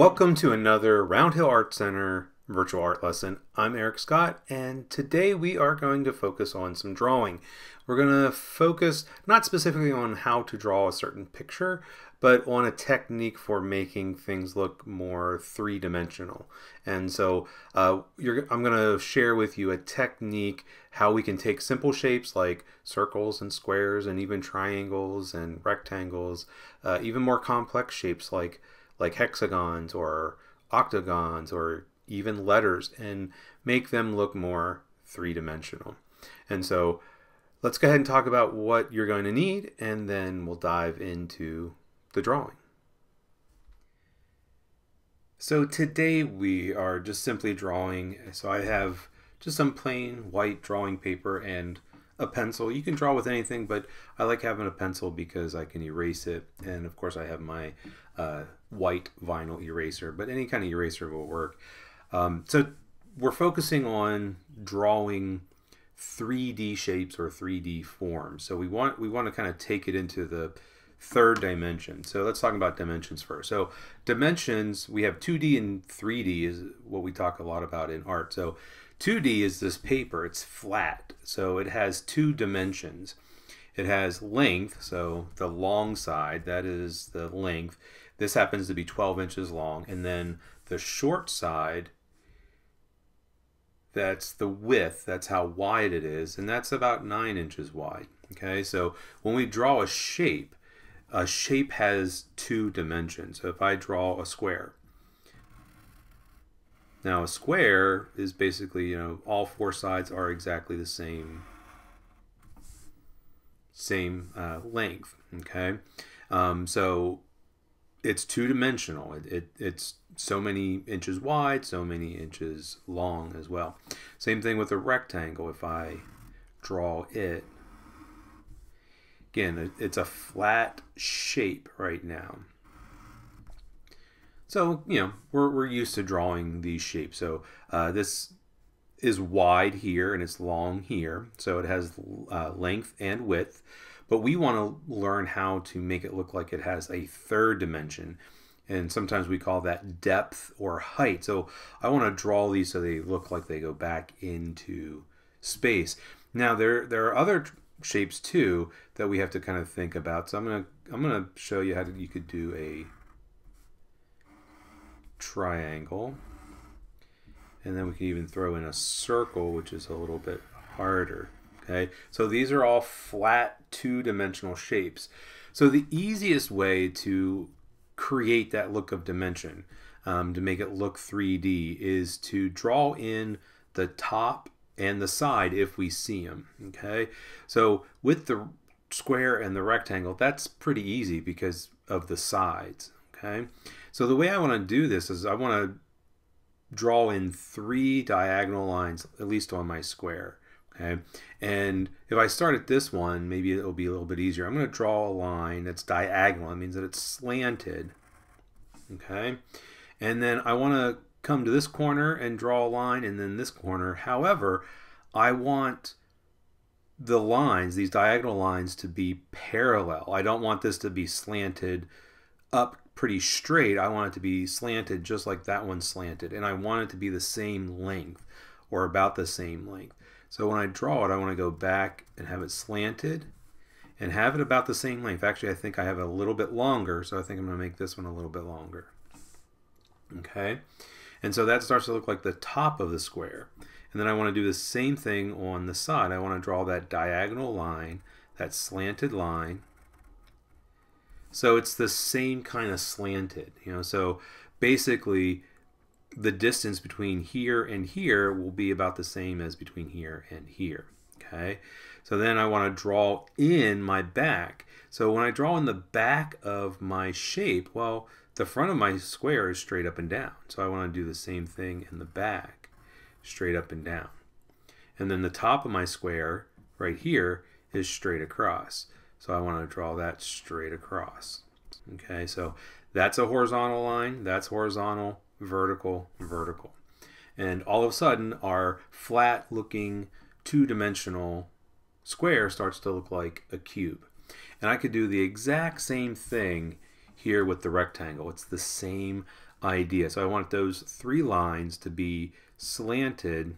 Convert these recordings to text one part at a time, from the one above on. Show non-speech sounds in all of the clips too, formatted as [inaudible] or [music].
Welcome to another Round Hill Art Center virtual art lesson. I'm Eric Scott and today we are going to focus on some drawing. We're going to focus not specifically on how to draw a certain picture, but on a technique for making things look more three-dimensional. And so uh, I'm going to share with you a technique how we can take simple shapes like circles and squares and even triangles and rectangles, uh, even more complex shapes like like hexagons or octagons or even letters and make them look more three-dimensional. And so let's go ahead and talk about what you're going to need and then we'll dive into the drawing. So today we are just simply drawing. So I have just some plain white drawing paper and a pencil. You can draw with anything, but I like having a pencil because I can erase it. And of course I have my uh, white vinyl eraser, but any kind of eraser will work. Um, so we're focusing on drawing 3D shapes or 3D forms. So we want we want to kind of take it into the third dimension. So let's talk about dimensions first. So dimensions, we have 2D and 3D is what we talk a lot about in art. So 2D is this paper, it's flat. So it has two dimensions. It has length, so the long side, that is the length. This happens to be 12 inches long. And then the short side, that's the width, that's how wide it is, and that's about 9 inches wide. Okay, so when we draw a shape, a shape has two dimensions. So if I draw a square, now a square is basically, you know, all four sides are exactly the same same uh, length, okay? Um, so it's two-dimensional. It, it, it's so many inches wide, so many inches long as well. Same thing with a rectangle. If I draw it, Again, it's a flat shape right now. So, you know, we're, we're used to drawing these shapes. So uh, this is wide here and it's long here. So it has uh, length and width. But we want to learn how to make it look like it has a third dimension. And sometimes we call that depth or height. So I want to draw these so they look like they go back into space. Now there there are other shapes too that we have to kind of think about. So I'm gonna I'm gonna show you how to, you could do a triangle, and then we can even throw in a circle, which is a little bit harder. Okay, so these are all flat two-dimensional shapes. So the easiest way to create that look of dimension, um, to make it look 3D, is to draw in the top and the side if we see them. Okay, so with the square and the rectangle, that's pretty easy because of the sides. Okay, so the way I want to do this is I want to draw in three diagonal lines, at least on my square. Okay, and if I start at this one, maybe it'll be a little bit easier. I'm going to draw a line that's diagonal. It means that it's slanted. Okay, and then I want to come to this corner and draw a line and then this corner. However, I want the lines, these diagonal lines, to be parallel. I don't want this to be slanted up pretty straight. I want it to be slanted just like that one slanted. And I want it to be the same length or about the same length. So when I draw it, I want to go back and have it slanted and have it about the same length. Actually, I think I have it a little bit longer, so I think I'm going to make this one a little bit longer. Okay. And so that starts to look like the top of the square. And then I want to do the same thing on the side. I want to draw that diagonal line, that slanted line. So it's the same kind of slanted, you know. So basically the distance between here and here will be about the same as between here and here, okay? So then I want to draw in my back. So when I draw in the back of my shape, well, the front of my square is straight up and down. So I want to do the same thing in the back, straight up and down. And then the top of my square right here is straight across. So I want to draw that straight across. Okay, so that's a horizontal line, that's horizontal, vertical, vertical. And all of a sudden our flat looking two-dimensional square starts to look like a cube. And I could do the exact same thing here with the rectangle. It's the same idea. So I want those three lines to be slanted.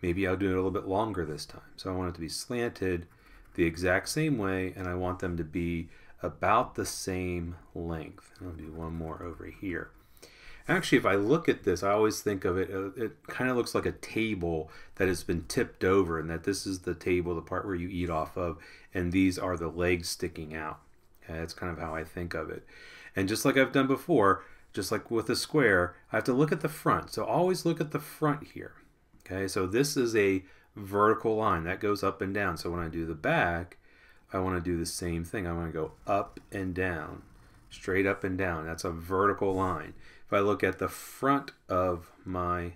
Maybe I'll do it a little bit longer this time. So I want it to be slanted the exact same way and I want them to be about the same length. I'll do one more over here. Actually, if I look at this, I always think of it, uh, it kind of looks like a table that has been tipped over and that this is the table, the part where you eat off of, and these are the legs sticking out. Okay, that's kind of how I think of it. And just like I've done before, just like with a square, I have to look at the front. So always look at the front here. Okay, so this is a vertical line that goes up and down. So when I do the back, I want to do the same thing. I want to go up and down, straight up and down. That's a vertical line. If I look at the front of my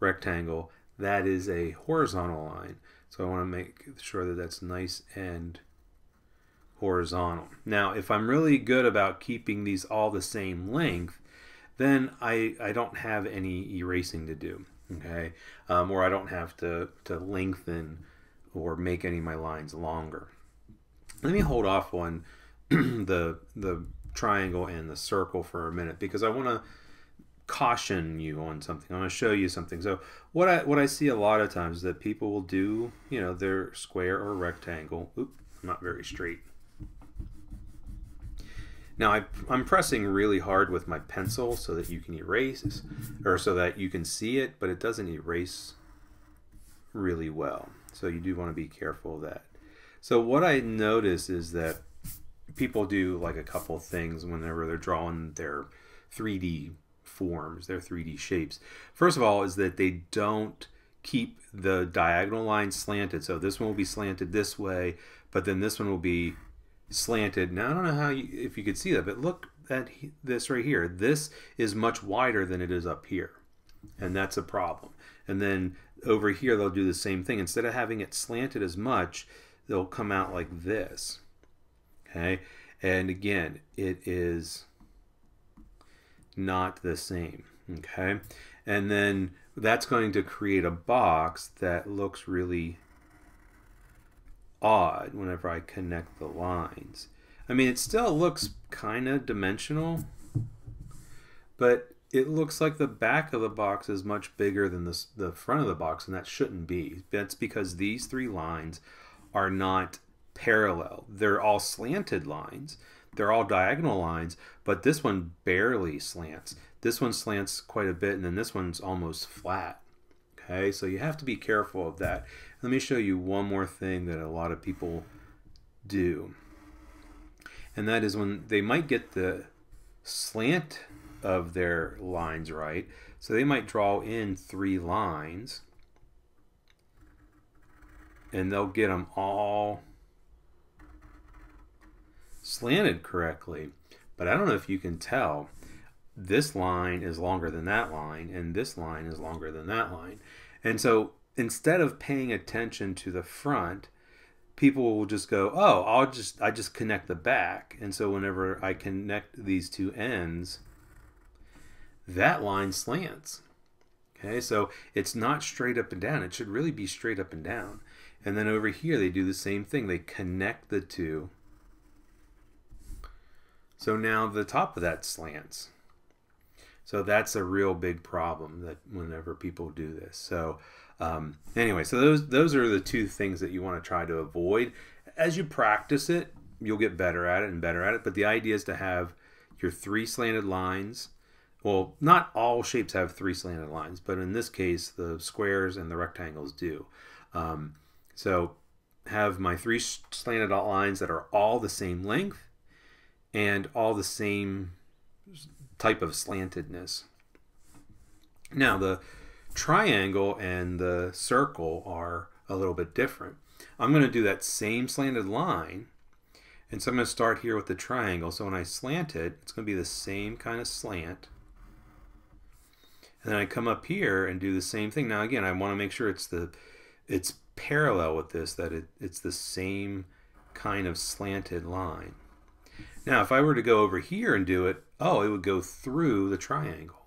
rectangle, that is a horizontal line. So I want to make sure that that's nice and horizontal. Now, if I'm really good about keeping these all the same length, then I, I don't have any erasing to do, okay? Um, or I don't have to, to lengthen or make any of my lines longer. Let me hold off on [clears throat] the the triangle and the circle for a minute because I want to caution you on something. I want to show you something. So what I what I see a lot of times is that people will do, you know, their square or rectangle. Oop, not very straight. Now I, I'm pressing really hard with my pencil so that you can erase, or so that you can see it, but it doesn't erase really well. So you do want to be careful of that. So what I notice is that people do like a couple things whenever they're drawing their 3D forms, their 3D shapes. First of all is that they don't keep the diagonal lines slanted. So this one will be slanted this way, but then this one will be slanted. Now I don't know how you, if you could see that, but look at this right here. This is much wider than it is up here. And that's a problem. And then over here they'll do the same thing. Instead of having it slanted as much, they'll come out like this. Okay, and again, it is not the same. Okay, and then that's going to create a box that looks really odd whenever I connect the lines. I mean, it still looks kind of dimensional, but it looks like the back of the box is much bigger than the, the front of the box, and that shouldn't be. That's because these three lines are not parallel. They're all slanted lines. They're all diagonal lines, but this one barely slants. This one slants quite a bit, and then this one's almost flat. Okay, so you have to be careful of that. Let me show you one more thing that a lot of people do. And that is when they might get the slant of their lines right. So they might draw in three lines and they'll get them all slanted correctly. But I don't know if you can tell. This line is longer than that line, and this line is longer than that line. And so instead of paying attention to the front, people will just go, "Oh, I'll just I just connect the back." And so whenever I connect these two ends, that line slants. Okay? So it's not straight up and down. It should really be straight up and down. And then over here, they do the same thing. They connect the two. So now the top of that slants. So that's a real big problem that whenever people do this. So um, anyway, so those those are the two things that you want to try to avoid. As you practice it, you'll get better at it and better at it. But the idea is to have your three slanted lines. Well, not all shapes have three slanted lines, but in this case, the squares and the rectangles do. Um, so have my three slanted lines that are all the same length and all the same type of slantedness. Now the triangle and the circle are a little bit different. I'm going to do that same slanted line and so I'm going to start here with the triangle. So when I slant it, it's going to be the same kind of slant. And then I come up here and do the same thing. Now again, I want to make sure it's the it's parallel with this, that it, it's the same kind of slanted line. Now, if I were to go over here and do it, oh, it would go through the triangle.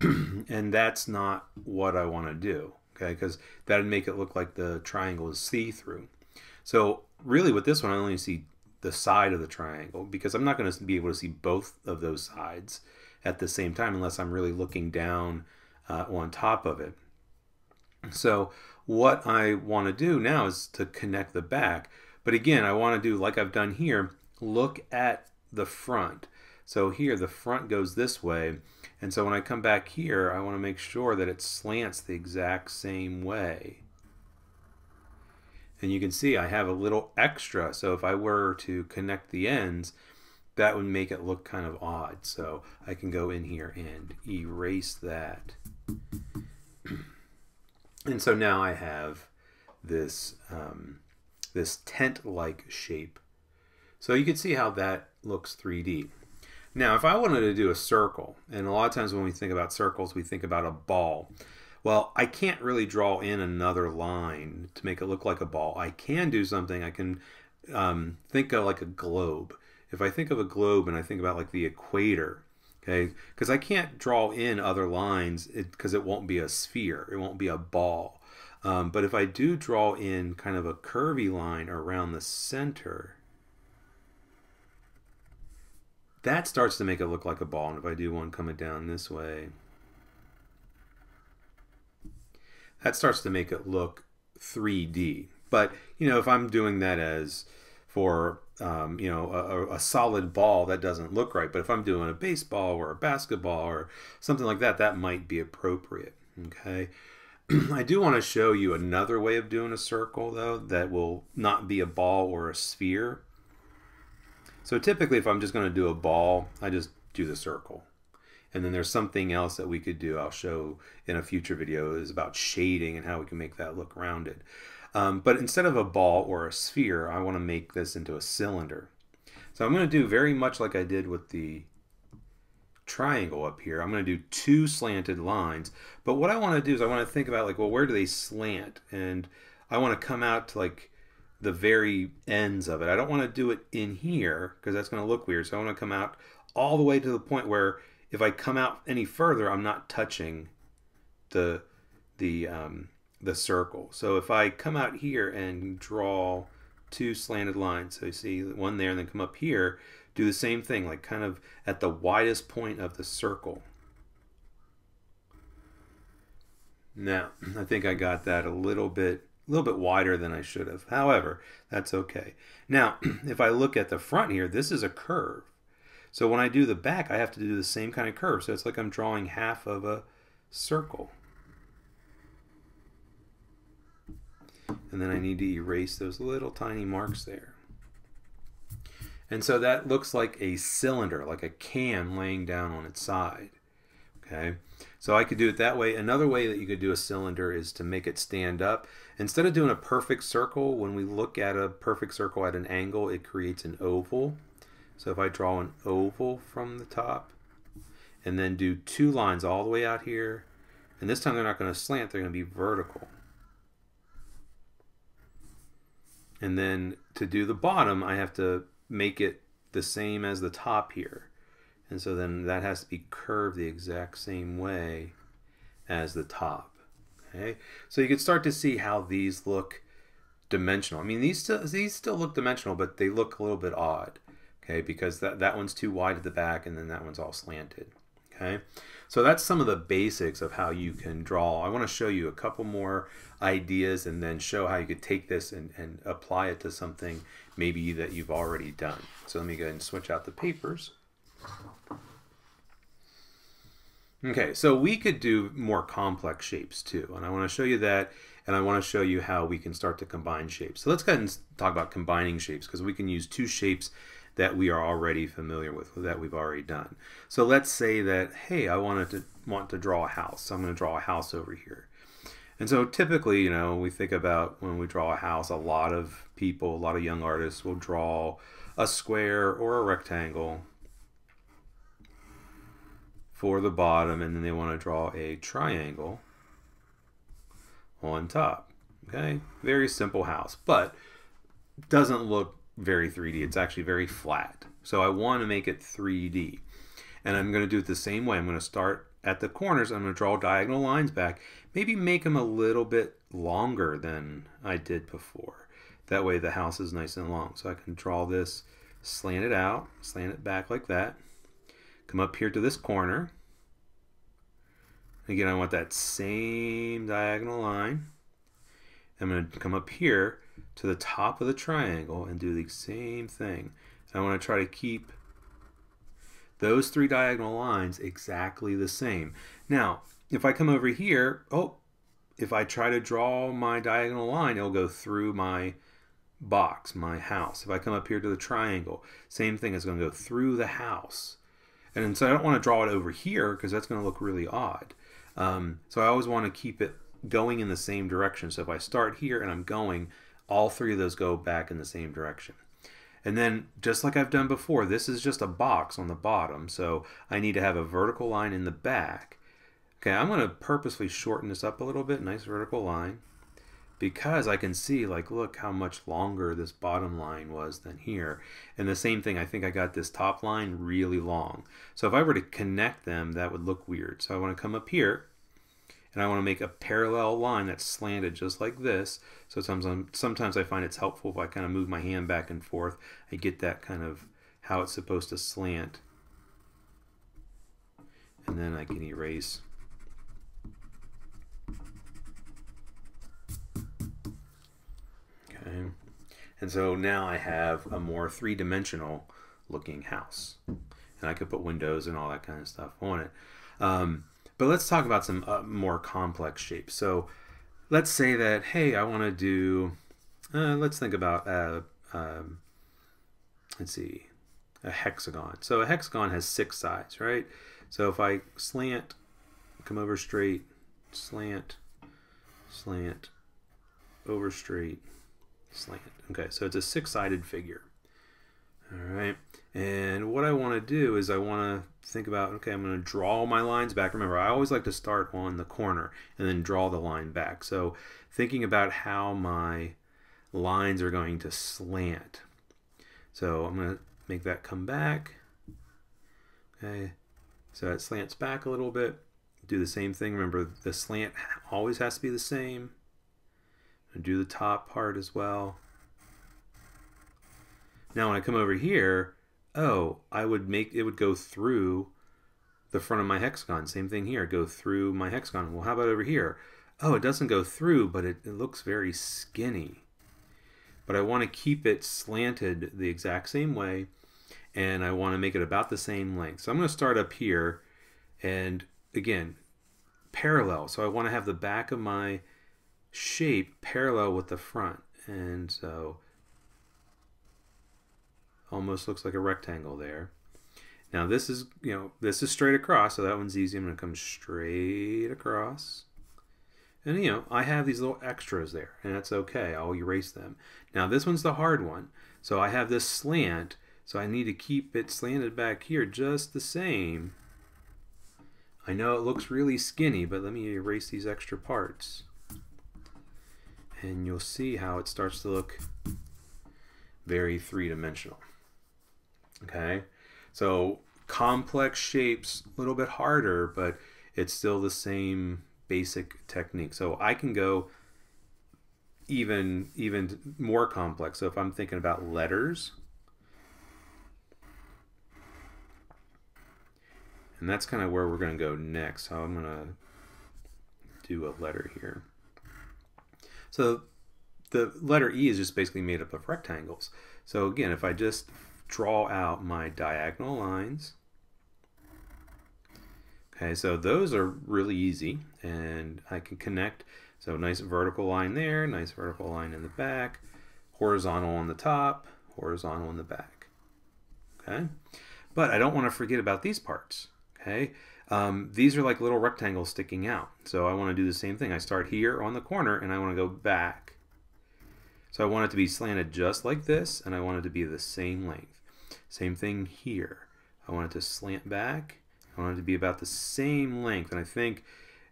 [clears throat] and that's not what I want to do, okay? Because that would make it look like the triangle is see-through. So really with this one, I only see the side of the triangle because I'm not going to be able to see both of those sides at the same time unless I'm really looking down uh, on top of it. So what I want to do now is to connect the back. But again, I want to do like I've done here, look at the front. So here the front goes this way. And so when I come back here, I want to make sure that it slants the exact same way. And you can see I have a little extra. So if I were to connect the ends, that would make it look kind of odd. So I can go in here and erase that. [clears throat] and so now I have this, um, this tent-like shape. So you can see how that looks 3D. Now, if I wanted to do a circle, and a lot of times when we think about circles, we think about a ball. Well, I can't really draw in another line to make it look like a ball. I can do something. I can um, think of like a globe. If I think of a globe and I think about like the equator, okay, because I can't draw in other lines because it, it, won't be a sphere. It won't be a ball. Um, but if I do draw in kind of a curvy line around the center, that starts to make it look like a ball. And if I do one coming down this way, that starts to make it look 3D. But, you know, if I'm doing that as for, um, you know, a, a, solid ball, that doesn't look right. But if I'm doing a baseball or a basketball or something like that, that might be appropriate. Okay. [clears throat] I do want to show you another way of doing a circle, though, that will not be a ball or a sphere. So typically if I'm just going to do a ball, I just do the circle. And then there's something else that we could do I'll show in a future video is about shading and how we can make that look rounded. Um, but instead of a ball or a sphere, I want to make this into a cylinder. So I'm going to do very much like I did with the triangle up here. I'm going to do two slanted lines. But what I want to do is I want to think about like, well, where do they slant? And I want to come out to like the very ends of it. I don't want to do it in here because that's going to look weird. So I want to come out all the way to the point where if I come out any further, I'm not touching the the um, the circle. So if I come out here and draw two slanted lines, so you see one there and then come up here, do the same thing, like kind of at the widest point of the circle. Now, [clears throat] I think I got that a little bit a little bit wider than I should have. However, that's okay. Now, [clears throat] if I look at the front here, this is a curve. So when I do the back, I have to do the same kind of curve. So it's like I'm drawing half of a circle. And then I need to erase those little tiny marks there. And so that looks like a cylinder, like a can laying down on its side. Okay, so I could do it that way. Another way that you could do a cylinder is to make it stand up. Instead of doing a perfect circle, when we look at a perfect circle at an angle, it creates an oval. So if I draw an oval from the top and then do two lines all the way out here, and this time they're not going to slant, they're going to be vertical. And then to do the bottom, I have to make it the same as the top here. And so then that has to be curved the exact same way as the top. Okay, so you can start to see how these look dimensional. I mean, these still these still look dimensional, but they look a little bit odd. Okay, because that that one's too wide at the back, and then that one's all slanted. Okay, so that's some of the basics of how you can draw. I want to show you a couple more ideas, and then show how you could take this and, and apply it to something maybe that you've already done. So let me go ahead and switch out the papers. Okay, so we could do more complex shapes too, and I want to show you that, and I want to show you how we can start to combine shapes. So let's go ahead and talk about combining shapes, because we can use two shapes that we are already familiar with, that we've already done. So let's say that, hey, I wanted to want to draw a house. So I'm going to draw a house over here. And so typically, you know, we think about when we draw a house, a lot of people, a lot of young artists will draw a square or a rectangle for the bottom and then they want to draw a triangle on top. Okay, very simple house, but doesn't look very 3D. It's actually very flat. So I want to make it 3D. And I'm going to do it the same way. I'm going to start at the corners. I'm going to draw diagonal lines back. Maybe make them a little bit longer than I did before. That way the house is nice and long. So I can draw this, slant it out, slant it back like that. Come up here to this corner. Again, I want that same diagonal line. I'm going to come up here to the top of the triangle and do the same thing. I want to try to keep those three diagonal lines exactly the same. Now, if I come over here, oh, if I try to draw my diagonal line, it'll go through my box, my house. If I come up here to the triangle, same thing, it's going to go through the house. And so I don't want to draw it over here because that's going to look really odd. Um, so I always want to keep it going in the same direction. So if I start here and I'm going, all three of those go back in the same direction. And then just like I've done before, this is just a box on the bottom. So I need to have a vertical line in the back. Okay, I'm going to purposely shorten this up a little bit, nice vertical line, because I can see like, look how much longer this bottom line was than here. And the same thing, I think I got this top line really long. So if I were to connect them, that would look weird. So I want to come up here and I want to make a parallel line that's slanted just like this. So sometimes, sometimes I find it's helpful if I kind of move my hand back and forth. I get that kind of how it's supposed to slant. And then I can erase. And so now I have a more three-dimensional looking house. And I could put windows and all that kind of stuff on it. Um, but let's talk about some uh, more complex shapes. So let's say that, hey, I want to do, uh, let's think about, uh, um, let's see, a hexagon. So a hexagon has six sides, right? So if I slant, come over straight, slant, slant, over straight, slant. Okay, so it's a six-sided figure. All right, and what I want to do is I want to think about, okay, I'm going to draw my lines back. Remember, I always like to start on the corner and then draw the line back. So thinking about how my lines are going to slant. So I'm going to make that come back. Okay, so it slants back a little bit. Do the same thing. Remember, the slant always has to be the same. And do the top part as well. Now when I come over here, oh, I would make it would go through the front of my hexagon. Same thing here, go through my hexagon. Well, how about over here? Oh, it doesn't go through, but it, it looks very skinny. But I want to keep it slanted the exact same way, and I want to make it about the same length. So I'm going to start up here, and again, parallel. So I want to have the back of my shape parallel with the front. And so almost looks like a rectangle there. Now this is, you know, this is straight across, so that one's easy. I'm going to come straight across. And, you know, I have these little extras there, and that's okay. I'll erase them. Now this one's the hard one. So I have this slant, so I need to keep it slanted back here just the same. I know it looks really skinny, but let me erase these extra parts. And you'll see how it starts to look very three-dimensional. Okay, so complex shapes, a little bit harder, but it's still the same basic technique. So I can go even even more complex. So if I'm thinking about letters, and that's kind of where we're going to go next. So I'm going to do a letter here. So the letter E is just basically made up of rectangles. So again, if I just draw out my diagonal lines. Okay, so those are really easy and I can connect. So nice vertical line there, nice vertical line in the back, horizontal on the top, horizontal in the back. Okay, but I don't want to forget about these parts. Okay, um, these are like little rectangles sticking out. So I want to do the same thing. I start here on the corner and I want to go back so I want it to be slanted just like this, and I want it to be the same length. Same thing here. I want it to slant back. I want it to be about the same length, and I think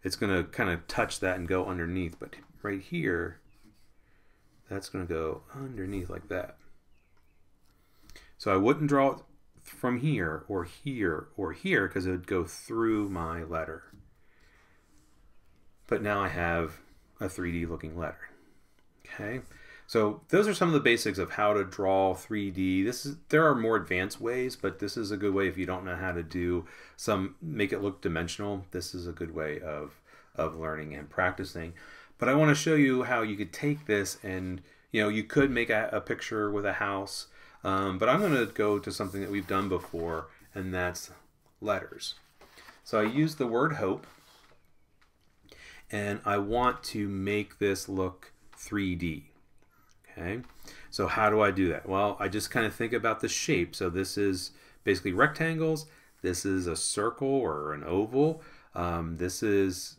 it's going to kind of touch that and go underneath. But right here, that's going to go underneath like that. So I wouldn't draw it from here or here or here because it would go through my letter. But now I have a 3D looking letter. Okay. So those are some of the basics of how to draw 3D. This is there are more advanced ways, but this is a good way if you don't know how to do some make it look dimensional. This is a good way of of learning and practicing. But I want to show you how you could take this and you know you could make a, a picture with a house. Um, but I'm going to go to something that we've done before, and that's letters. So I use the word hope, and I want to make this look 3D. Okay, so how do I do that? Well, I just kind of think about the shape. So this is basically rectangles. This is a circle or an oval. Um, this is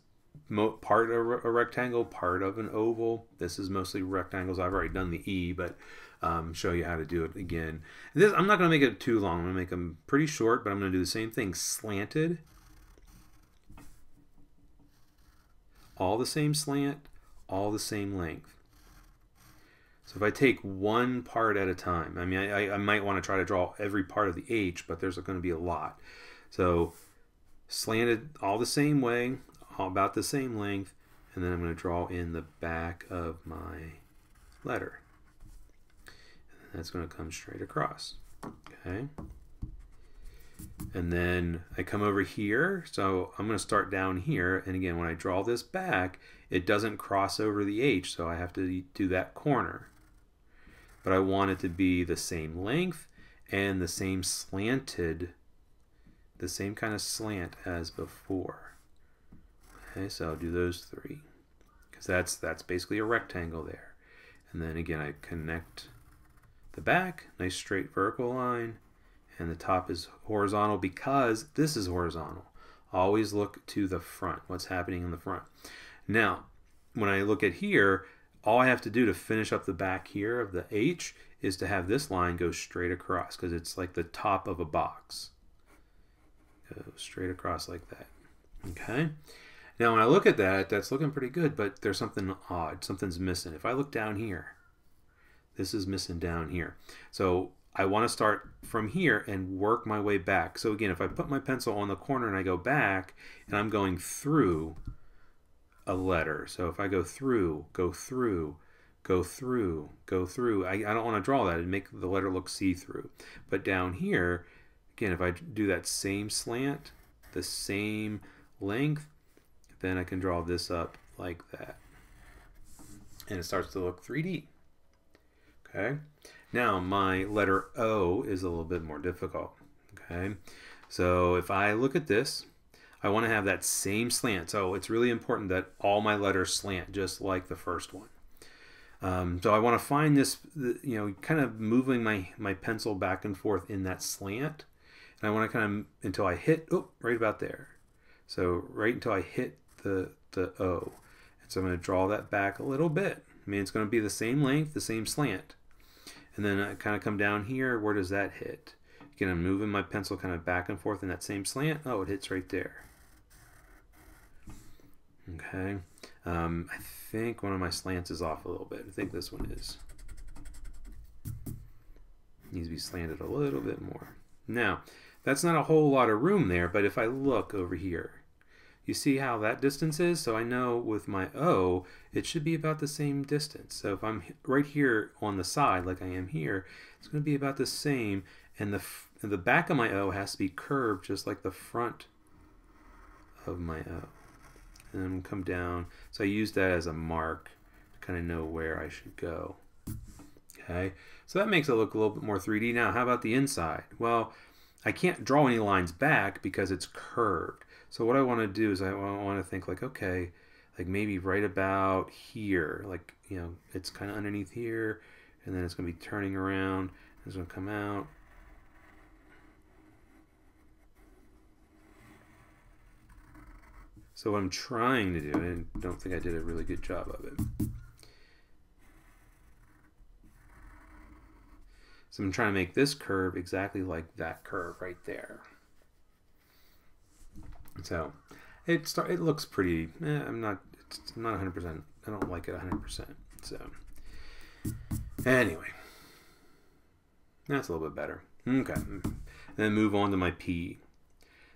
part of a rectangle, part of an oval. This is mostly rectangles. I've already done the E, but um, show you how to do it again. This I'm not going to make it too long. I'm going to make them pretty short, but I'm going to do the same thing. Slanted. All the same slant, all the same length. So if I take one part at a time, I mean, I, I might want to try to draw every part of the H, but there's going to be a lot. So slanted all the same way, all about the same length, and then I'm going to draw in the back of my letter. That's going to come straight across. Okay. And then I come over here, so I'm going to start down here, and again, when I draw this back, it doesn't cross over the H, so I have to do that corner but I want it to be the same length and the same slanted, the same kind of slant as before. Okay, so I'll do those three because that's that's basically a rectangle there. And then again, I connect the back, nice straight vertical line, and the top is horizontal because this is horizontal. Always look to the front, what's happening in the front. Now, when I look at here, all I have to do to finish up the back here of the H is to have this line go straight across because it's like the top of a box. Go straight across like that. Okay. Now when I look at that, that's looking pretty good, but there's something odd. Something's missing. If I look down here, this is missing down here. So I want to start from here and work my way back. So again, if I put my pencil on the corner and I go back and I'm going through, a letter. So if I go through, go through, go through, go through, I, I don't want to draw that and make the letter look see-through. But down here, again, if I do that same slant, the same length, then I can draw this up like that. And it starts to look 3D. Okay. Now my letter O is a little bit more difficult. Okay. So if I look at this, I want to have that same slant. So it's really important that all my letters slant just like the first one. Um, so I want to find this, you know, kind of moving my, my pencil back and forth in that slant. And I want to kind of, until I hit, oh, right about there. So right until I hit the, the O. And so I'm going to draw that back a little bit. I mean, it's going to be the same length, the same slant. And then I kind of come down here. Where does that hit? Again, I'm moving my pencil kind of back and forth in that same slant. Oh, it hits right there. Okay. Um, I think one of my slants is off a little bit. I think this one is. Needs to be slanted a little bit more. Now, that's not a whole lot of room there, but if I look over here, you see how that distance is? So I know with my O, it should be about the same distance. So if I'm right here on the side, like I am here, it's going to be about the same. And the, the back of my O has to be curved just like the front of my O and then come down. So I use that as a mark to kind of know where I should go. Okay, so that makes it look a little bit more 3D. Now, how about the inside? Well, I can't draw any lines back because it's curved. So what I want to do is I want to think like, okay, like maybe right about here, like, you know, it's kind of underneath here, and then it's going to be turning around, and it's going to come out, So what I'm trying to do, and I don't think I did a really good job of it. So I'm trying to make this curve exactly like that curve right there. So it start, it looks pretty. Eh, I'm not. It's not 100. percent I don't like it 100. percent So anyway, that's a little bit better. Okay, and then move on to my P.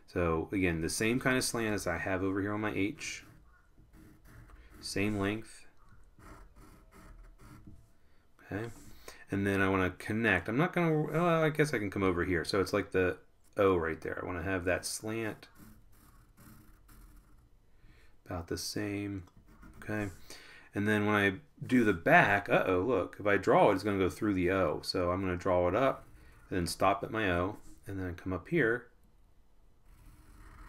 So again, the same kind of slant as I have over here on my H. Same length. Okay. And then I want to connect. I'm not going to, well, I guess I can come over here. So it's like the O right there. I want to have that slant about the same. Okay. And then when I do the back, uh-oh, look, if I draw it, it's going to go through the O. So I'm going to draw it up and then stop at my O and then come up here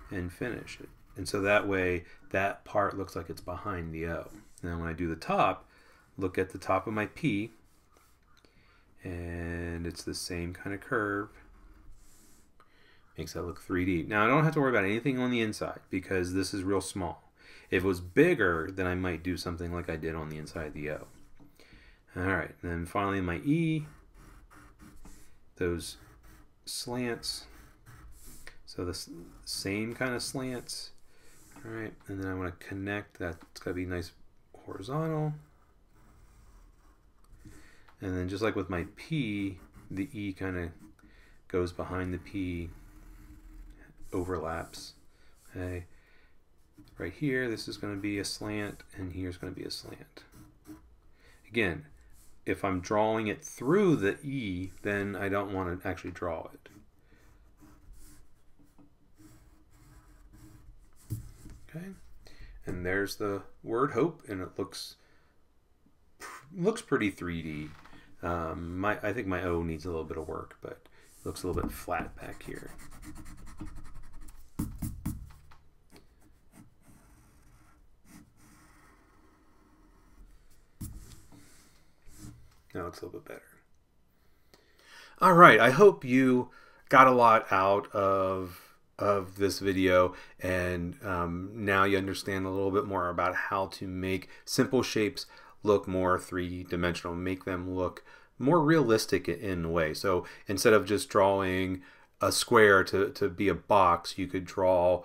and finish it. And so that way that part looks like it's behind the O. Now when I do the top, look at the top of my P and it's the same kind of curve. Makes that look 3D. Now I don't have to worry about anything on the inside because this is real small. If it was bigger, then I might do something like I did on the inside of the O. Alright, and then finally my E, those slants, so the same kind of slants. Alright, and then I want to connect that, it's got to be nice horizontal. And then just like with my P, the E kind of goes behind the P, overlaps. Okay. Right here, this is going to be a slant, and here's going to be a slant. Again, if I'm drawing it through the E, then I don't want to actually draw it. Okay, and there's the word hope, and it looks looks pretty 3D. Um, my I think my O needs a little bit of work, but looks a little bit flat back here. Now it's a little bit better. All right, I hope you got a lot out of of this video and um, now you understand a little bit more about how to make simple shapes look more three-dimensional, make them look more realistic in a way. So instead of just drawing a square to, to be a box, you could draw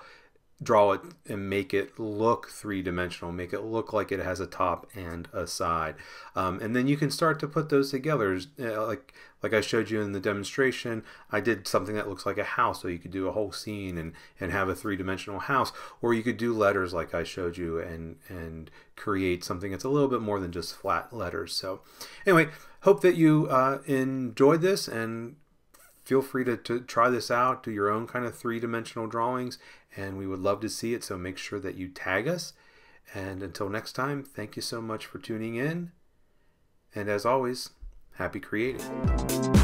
draw it and make it look three-dimensional make it look like it has a top and a side. Um, and then you can start to put those together. Uh, like like I showed you in the demonstration I did something that looks like a house so you could do a whole scene and and have a three-dimensional house or you could do letters like I showed you and and create something that's a little bit more than just flat letters. So anyway hope that you uh, enjoyed this and feel free to, to try this out, do your own kind of three-dimensional drawings, and we would love to see it, so make sure that you tag us. And until next time, thank you so much for tuning in. And as always, happy creating.